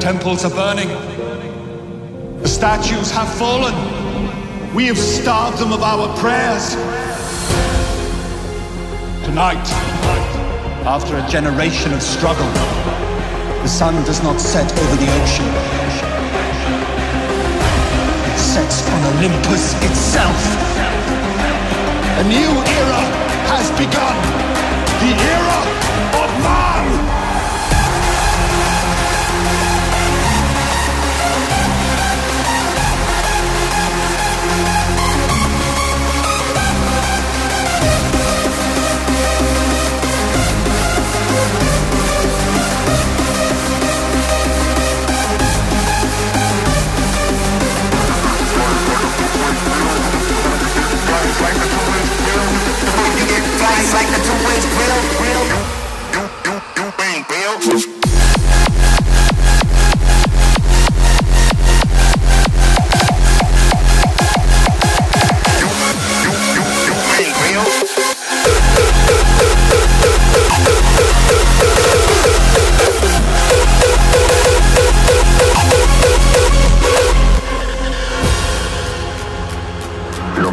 temples are burning. The statues have fallen. We have starved them of our prayers. Tonight, after a generation of struggle, the sun does not set over the ocean. It sets on Olympus itself. A new era has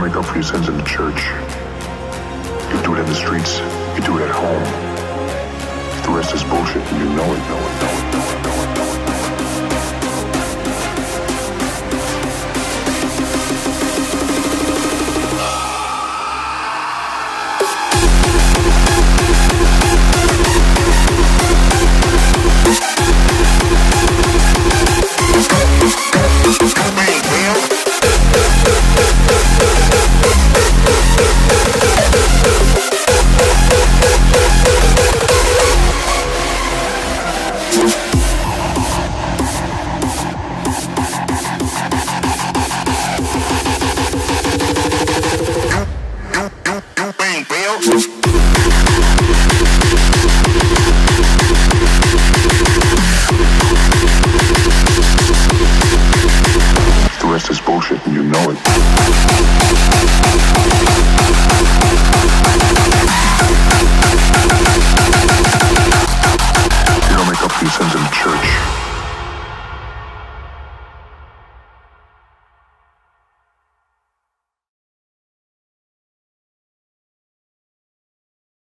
make up for your sins in the church. You do it in the streets. You do it at home. The rest is bullshit, and you know it, know it, know it, know it.